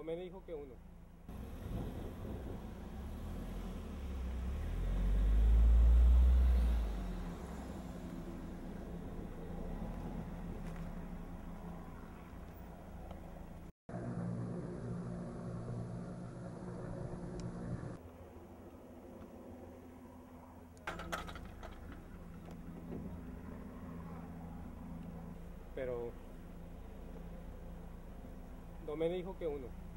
No me dijo que uno. Pero no me dijo que uno.